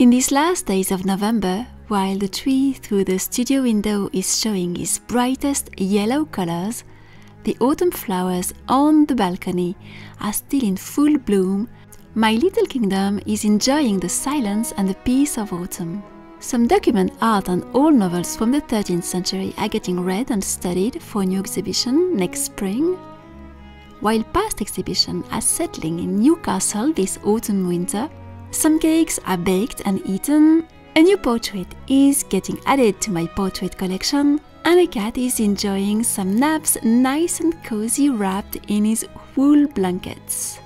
In these last days of November, while the tree through the studio window is showing its brightest yellow colors, the autumn flowers on the balcony are still in full bloom. My little kingdom is enjoying the silence and the peace of autumn. Some document art and old novels from the 13th century are getting read and studied for a new exhibition next spring. While past exhibitions are settling in new castles this autumn winter, some cakes are baked and eaten, a new portrait is getting added to my portrait collection, and a cat is enjoying some naps nice and cozy wrapped in his wool blankets.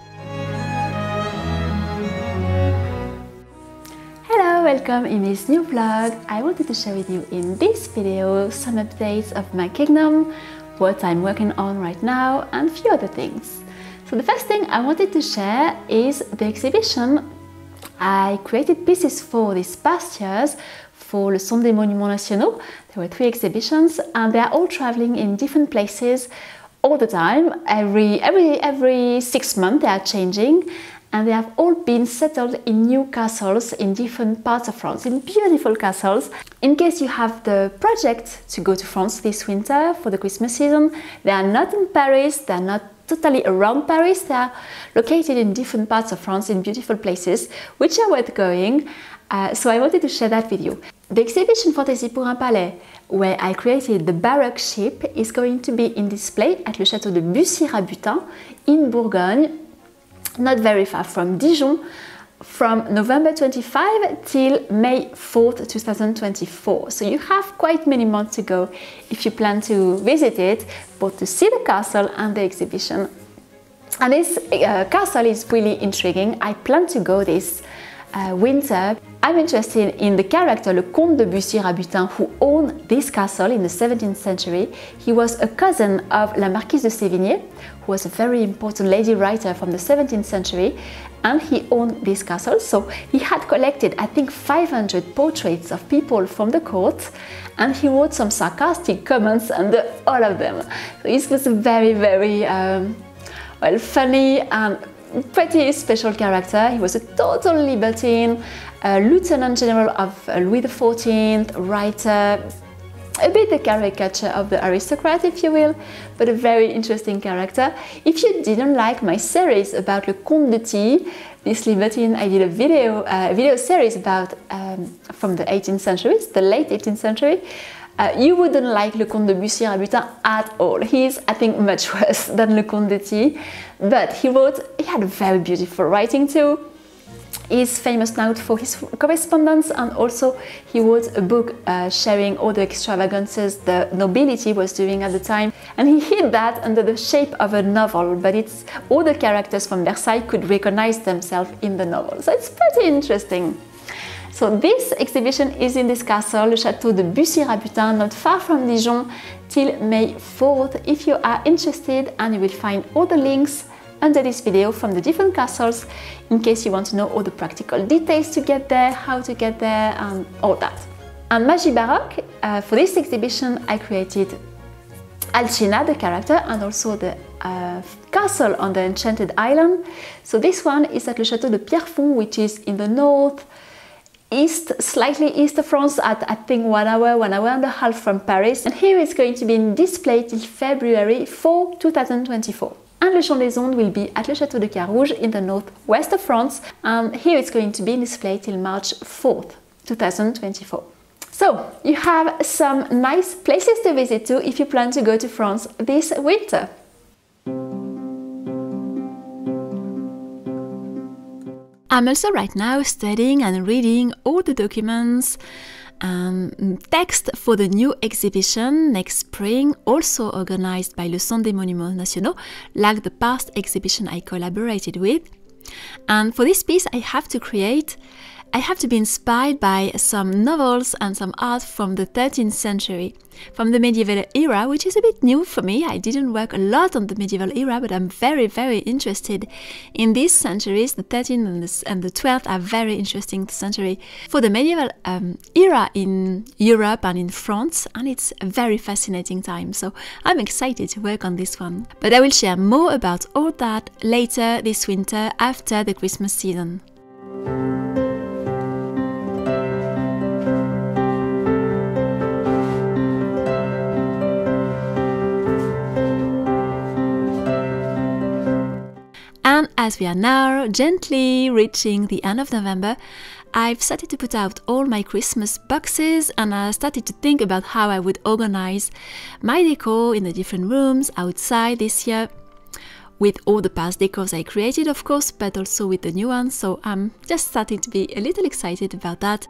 Hello, welcome in this new vlog. I wanted to share with you in this video some updates of my kingdom, what I'm working on right now, and a few other things. So the first thing I wanted to share is the exhibition I created pieces for these past years for Le Centre des Monuments Nationaux. There were three exhibitions and they are all traveling in different places all the time. Every, every, every six months they are changing and they have all been settled in new castles in different parts of France, in beautiful castles. In case you have the project to go to France this winter for the Christmas season, they are not in Paris, they are not totally around Paris. They are located in different parts of France in beautiful places, which are worth going. Uh, so I wanted to share that with you. The exhibition Fantaisies pour un palais, where I created the baroque ship, is going to be in display at le château de Bussy-Rabutin in Bourgogne, not very far from Dijon, from November 25 till May 4th, 2024. So you have quite many months to go if you plan to visit it, both to see the castle and the exhibition. And this uh, castle is really intriguing. I plan to go this uh, winter. I'm interested in the character Le Comte de Bussy-Rabutin who owned this castle in the 17th century. He was a cousin of La Marquise de Sévigné, who was a very important lady writer from the 17th century and he owned this castle. So he had collected, I think, 500 portraits of people from the court and he wrote some sarcastic comments under all of them. So this was a very, very um, well, funny and pretty special character. He was a total libertine, a lieutenant general of Louis XIV, writer, a bit the caricature of the aristocrat, if you will, but a very interesting character. If you didn't like my series about Le Comte de Tilly, this libertine, I did a video, uh, video series about um, from the 18th century, the late 18th century. Uh, you wouldn't like Le Comte de Bussy-Rabutin at all. He's, I think, much worse than Le Comte de T. but he wrote, he had a very beautiful writing too. He's famous now for his correspondence and also he wrote a book uh, sharing all the extravagances the nobility was doing at the time and he hid that under the shape of a novel but it's all the characters from Versailles could recognize themselves in the novel so it's pretty interesting. So this exhibition is in this castle, le Château de Bussy-Rabutin, not far from Dijon, till May 4th. If you are interested, and you will find all the links under this video from the different castles in case you want to know all the practical details to get there, how to get there and all that. And Magies Baroques, uh, for this exhibition I created Alcina, the character, and also the uh, castle on the Enchanted Island. So this one is at Le Château de Pierrefonds, which is in the north east, slightly east of France at I think one hour, one hour and a half from Paris. And here it's going to be in display till February 4, 2024 and Le Chant des Ondes will be at Le Château de Carrouges in the northwest of France. And here it's going to be in display till March 4th, 2024. So, you have some nice places to visit too if you plan to go to France this winter. I'm also right now studying and reading all the documents um, text for the new exhibition next spring, also organized by Le Centre des Monuments Nationaux, like the past exhibition I collaborated with. And for this piece, I have to create I have to be inspired by some novels and some art from the 13th century, from the medieval era, which is a bit new for me. I didn't work a lot on the medieval era, but I'm very, very interested in these centuries. The 13th and the, and the 12th are very interesting century for the medieval um, era in Europe and in France, and it's a very fascinating time. So I'm excited to work on this one. But I will share more about all that later this winter after the Christmas season. As we are now gently reaching the end of November, I've started to put out all my Christmas boxes and I started to think about how I would organize my decor in the different rooms outside this year with all the past decors I created, of course, but also with the new ones. So I'm just starting to be a little excited about that.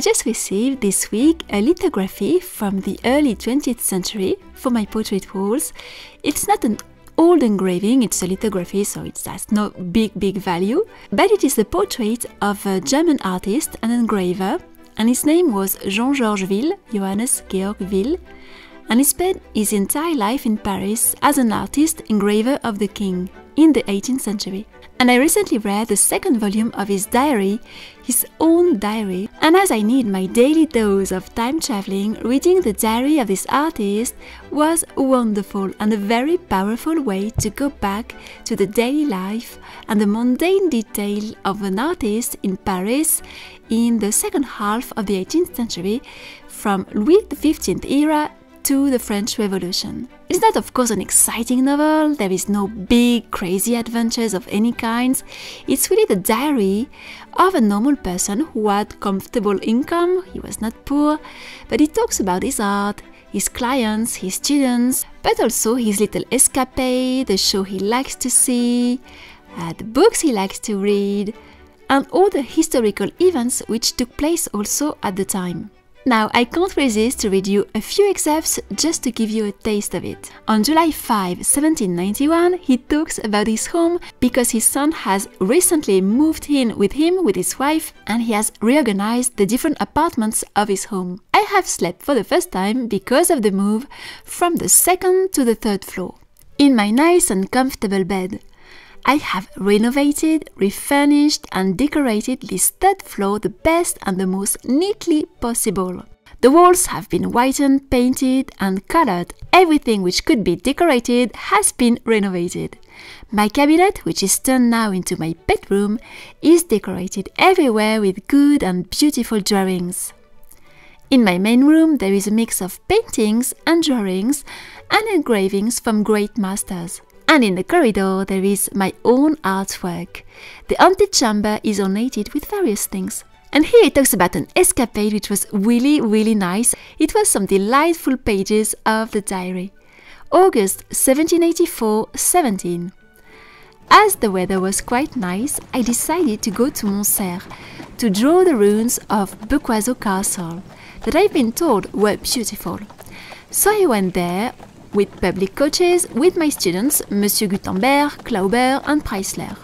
I just received this week a lithography from the early 20th century for my portrait walls. It's not an old engraving, it's a lithography, so it has no big, big value, but it is a portrait of a German artist and engraver, and his name was Jean-Georges Wille, Johannes Georg Wille, and he spent his entire life in Paris as an artist engraver of the king in the 18th century. And I recently read the second volume of his diary, his own diary, and as I need my daily dose of time traveling, reading the diary of this artist was wonderful and a very powerful way to go back to the daily life and the mundane detail of an artist in Paris in the second half of the 18th century from Louis XV era to the French Revolution. It's not, of course, an exciting novel, there is no big, crazy adventures of any kind. It's really the diary of a normal person who had comfortable income, he was not poor, but he talks about his art, his clients, his students, but also his little escapade, the show he likes to see, uh, the books he likes to read, and all the historical events which took place also at the time. Now, I can't resist to read you a few excerpts just to give you a taste of it. On July 5, 1791, he talks about his home because his son has recently moved in with him with his wife and he has reorganized the different apartments of his home. I have slept for the first time because of the move from the second to the third floor. In my nice and comfortable bed, I have renovated, refurnished and decorated this third floor the best and the most neatly possible. The walls have been whitened, painted and colored. Everything which could be decorated has been renovated. My cabinet, which is turned now into my bedroom, is decorated everywhere with good and beautiful drawings. In my main room there is a mix of paintings and drawings and engravings from great masters and in the corridor there is my own artwork. The antechamber is ornated with various things. And here it talks about an escapade which was really, really nice. It was some delightful pages of the diary. August 1784-17. As the weather was quite nice, I decided to go to Montserrat to draw the ruins of Bequoiseau Castle that I've been told were beautiful. So I went there with public coaches with my students, Monsieur Guttenberg, Klauber, and Preissler.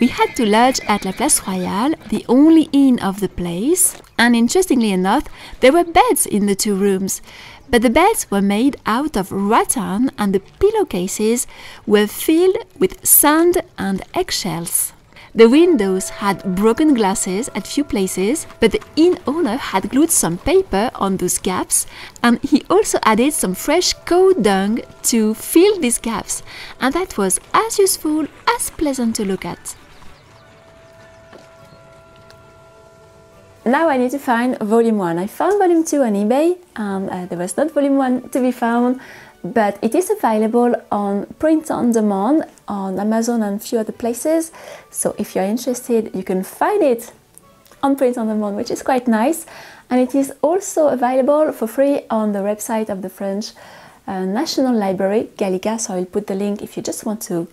We had to lodge at La Place Royale, the only inn of the place, and interestingly enough, there were beds in the two rooms, but the beds were made out of rattan and the pillowcases were filled with sand and eggshells. The windows had broken glasses at few places, but the inn owner had glued some paper on those gaps and he also added some fresh cow dung to fill these gaps, and that was as useful as pleasant to look at. Now I need to find volume 1. I found volume 2 on eBay and uh, there was not volume 1 to be found but it is available on print on demand on Amazon and a few other places. So if you're interested, you can find it on print on demand, which is quite nice. And it is also available for free on the website of the French uh, National Library, Gallica. So I'll put the link if you just want to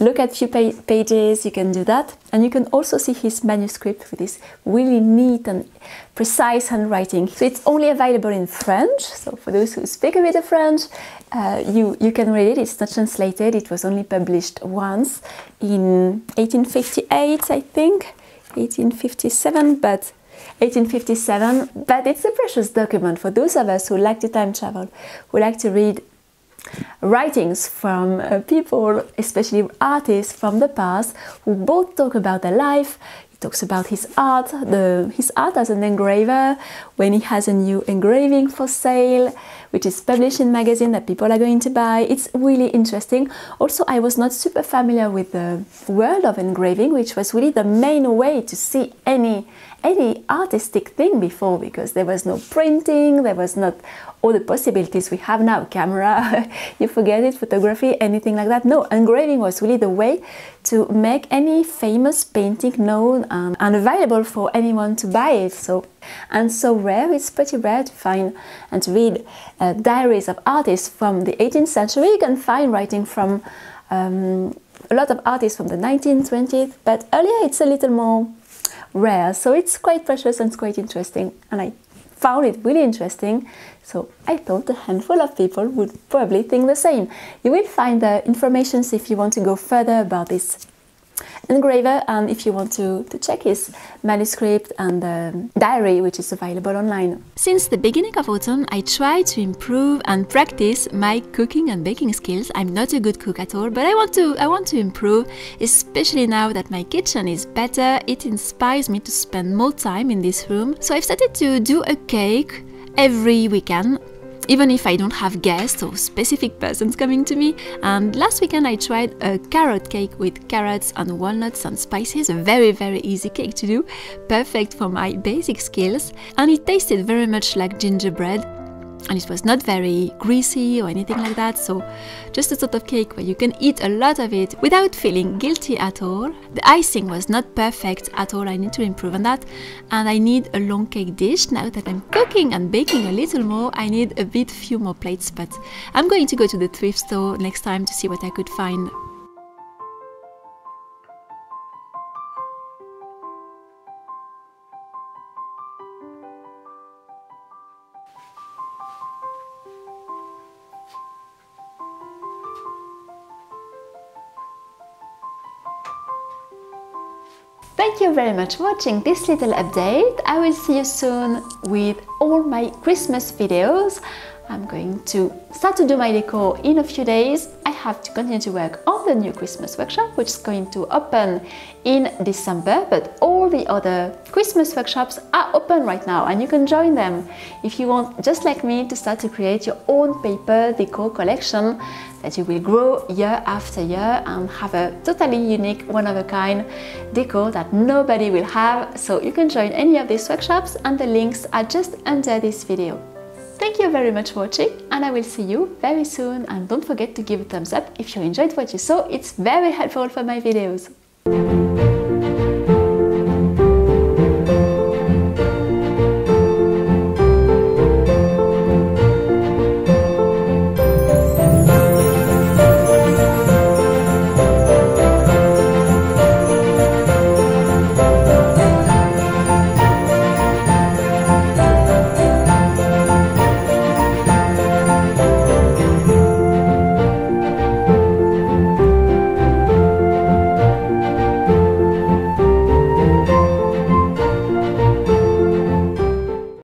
look at few pa pages, you can do that. And you can also see his manuscript with this really neat and precise handwriting. So it's only available in French. So for those who speak a bit of French, uh, you, you can read it. It's not translated. It was only published once in 1858, I think, 1857, but 1857, but it's a precious document for those of us who like to time travel, who like to read writings from uh, people, especially artists from the past, who both talk about their life. He talks about his art, the, his art as an engraver, when he has a new engraving for sale, which is published in magazine that people are going to buy. It's really interesting. Also, I was not super familiar with the world of engraving, which was really the main way to see any any artistic thing before because there was no printing, there was not all the possibilities we have now camera, you forget it, photography, anything like that. No, engraving was really the way to make any famous painting known and, and available for anyone to buy it. So and so rare, it's pretty rare to find and to read uh, diaries of artists from the 18th century. You can find writing from um, a lot of artists from the 19th, 20th, but earlier it's a little more rare. So it's quite precious and quite interesting. And I found it really interesting. So I thought a handful of people would probably think the same. You will find the information if you want to go further about this engraver and if you want to, to check his manuscript and um, diary which is available online. Since the beginning of autumn I try to improve and practice my cooking and baking skills. I'm not a good cook at all but I want to I want to improve especially now that my kitchen is better. It inspires me to spend more time in this room. So I've started to do a cake every weekend even if I don't have guests or specific persons coming to me. And last weekend I tried a carrot cake with carrots and walnuts and spices, a very very easy cake to do, perfect for my basic skills, and it tasted very much like gingerbread and it was not very greasy or anything like that. So just a sort of cake where you can eat a lot of it without feeling guilty at all. The icing was not perfect at all. I need to improve on that. And i need a long cake dish. Now that i'm cooking and baking a little more i need a bit few more plates. But i'm going to go to the thrift store next time to see what i could find very much for watching this little update. I will see you soon with all my Christmas videos. I'm going to start to do my decor in a few days. I have to continue to work on the new Christmas workshop, which is going to open in December, but all the other Christmas workshops are open right now and you can join them if you want, just like me, to start to create your own paper decor collection that you will grow year after year and have a totally unique, one-of-a-kind decor that nobody will have. So you can join any of these workshops and the links are just under this video. Thank you very much for watching and I will see you very soon and don't forget to give a thumbs up if you enjoyed what you saw, it's very helpful for my videos.